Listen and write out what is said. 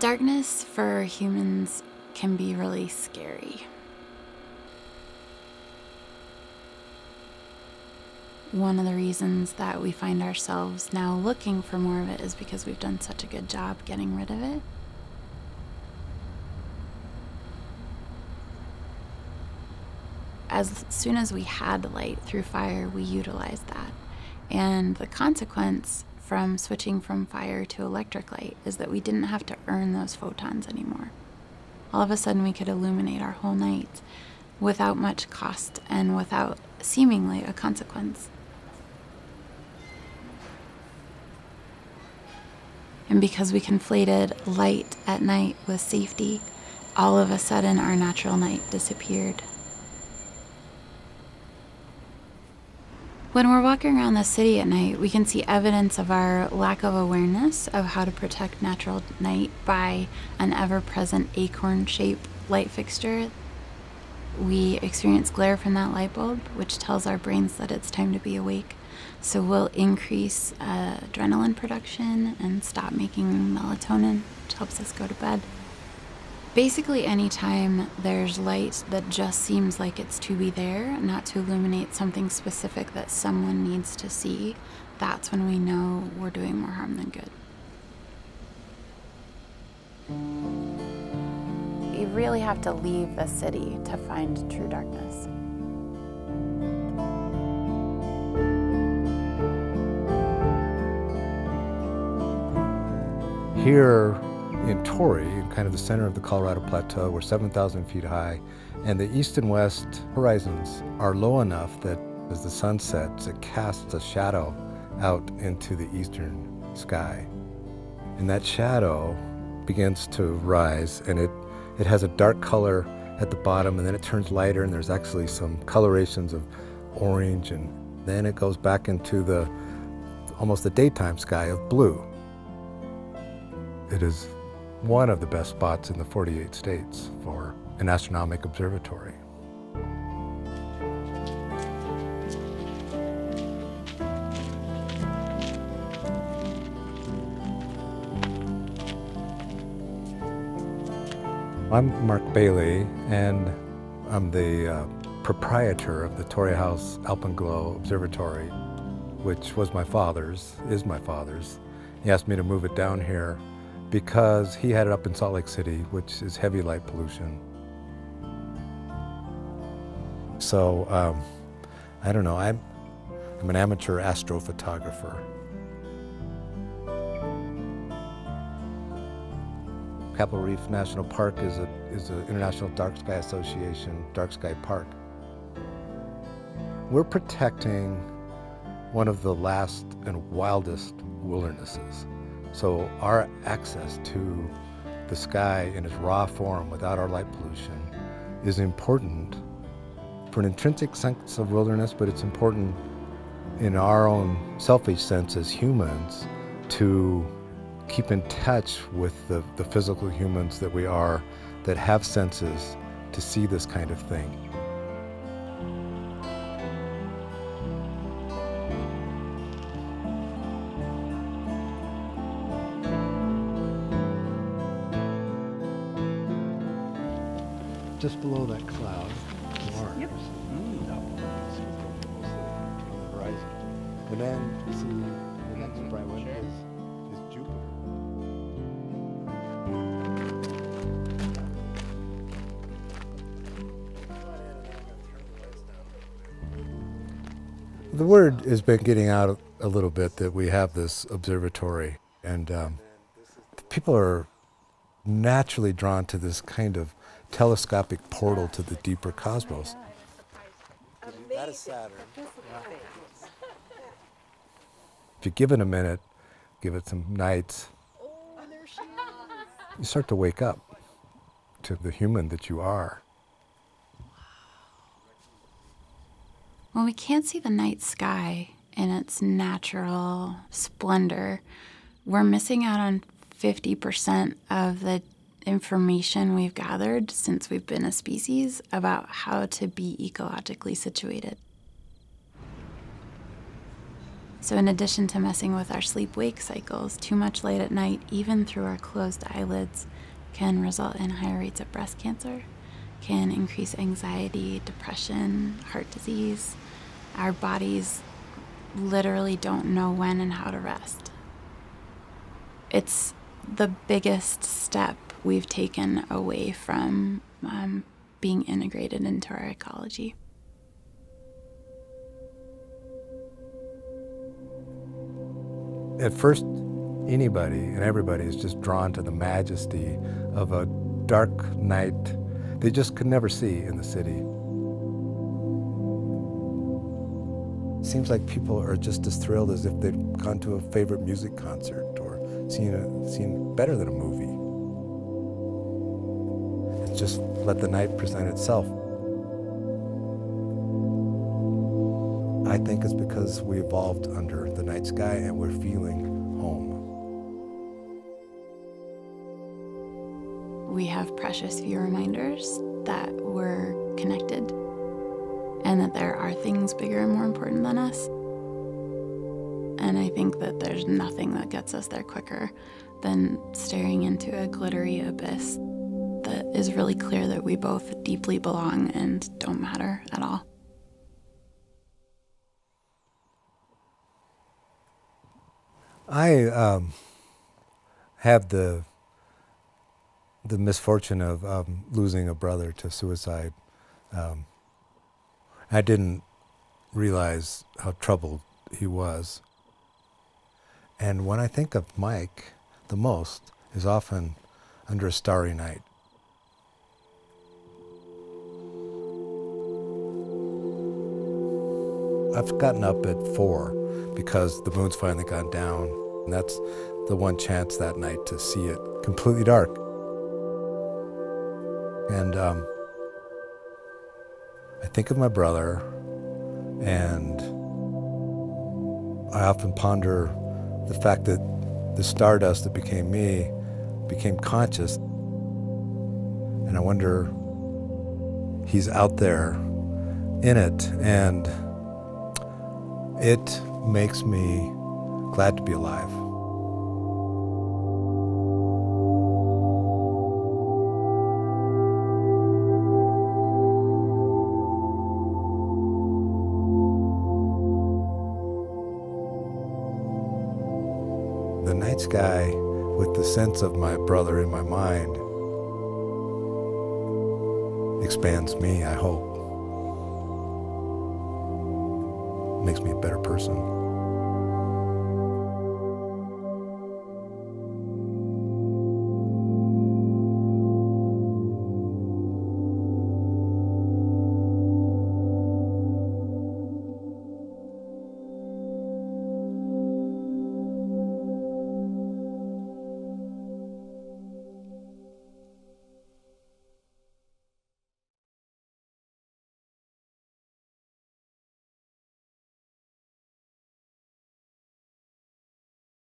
Darkness for humans can be really scary. One of the reasons that we find ourselves now looking for more of it is because we've done such a good job getting rid of it. As soon as we had light through fire, we utilized that. And the consequence from switching from fire to electric light is that we didn't have to earn those photons anymore. All of a sudden, we could illuminate our whole night without much cost and without seemingly a consequence. And because we conflated light at night with safety, all of a sudden our natural night disappeared. When we're walking around the city at night, we can see evidence of our lack of awareness of how to protect natural night by an ever present acorn shaped light fixture. We experience glare from that light bulb, which tells our brains that it's time to be awake. So we'll increase uh, adrenaline production and stop making melatonin, which helps us go to bed. Basically, anytime there's light that just seems like it's to be there, not to illuminate something specific that someone needs to see, that's when we know we're doing more harm than good. You really have to leave the city to find true darkness. Here in Torrey, in kind of the center of the Colorado Plateau, we're 7,000 feet high, and the east and west horizons are low enough that as the sun sets, it casts a shadow out into the eastern sky. And that shadow begins to rise, and it, it has a dark color at the bottom, and then it turns lighter, and there's actually some colorations of orange, and then it goes back into the almost the daytime sky of blue. It is one of the best spots in the 48 states for an astronomical observatory. I'm Mark Bailey, and I'm the uh, proprietor of the Torrey House Alpenglow Observatory, which was my father's, is my father's. He asked me to move it down here because he had it up in Salt Lake City, which is heavy light pollution. So, um, I don't know, I'm, I'm an amateur astrophotographer. Capitol Reef National Park is a is an International Dark Sky Association dark sky park. We're protecting one of the last and wildest wildernesses. So our access to the sky in its raw form without our light pollution is important for an intrinsic sense of wilderness, but it's important in our own selfish sense as humans to keep in touch with the, the physical humans that we are that have senses to see this kind of thing. Just below that cloud, Mars. Yep. Mm. On the horizon. And then you see the next bright one is, is Jupiter. The word has been getting out a little bit that we have this observatory, and um, people are naturally drawn to this kind of telescopic portal to the deeper cosmos. That is Saturn. If you give it a minute, give it some nights, you start to wake up to the human that you are. When we can't see the night sky in its natural splendor, we're missing out on 50% of the information we've gathered since we've been a species about how to be ecologically situated. So, in addition to messing with our sleep wake cycles, too much light at night, even through our closed eyelids, can result in higher rates of breast cancer, can increase anxiety, depression, heart disease. Our bodies literally don't know when and how to rest. It's the biggest step we've taken away from um, being integrated into our ecology. At first, anybody and everybody is just drawn to the majesty of a dark night they just could never see in the city. Seems like people are just as thrilled as if they'd gone to a favorite music concert or seen, a, seen better than a movie. Just let the night present itself. I think it's because we evolved under the night sky and we're feeling home. We have precious few reminders that we're connected and that there are things bigger and more important than us. And I think that there's nothing that gets us there quicker than staring into a glittery abyss that is really clear that we both deeply belong and don't matter at all. I um, have the the misfortune of um, losing a brother to suicide. Um, I didn't realize how troubled he was. And when I think of Mike the most is often under a starry night. I've gotten up at four because the moon's finally gone down. And that's the one chance that night to see it completely dark. And um, I think of my brother, and I often ponder the fact that the stardust that became me became conscious. And I wonder, he's out there in it, and it makes me glad to be alive. The night sky, with the sense of my brother in my mind, expands me, I hope makes me a better person.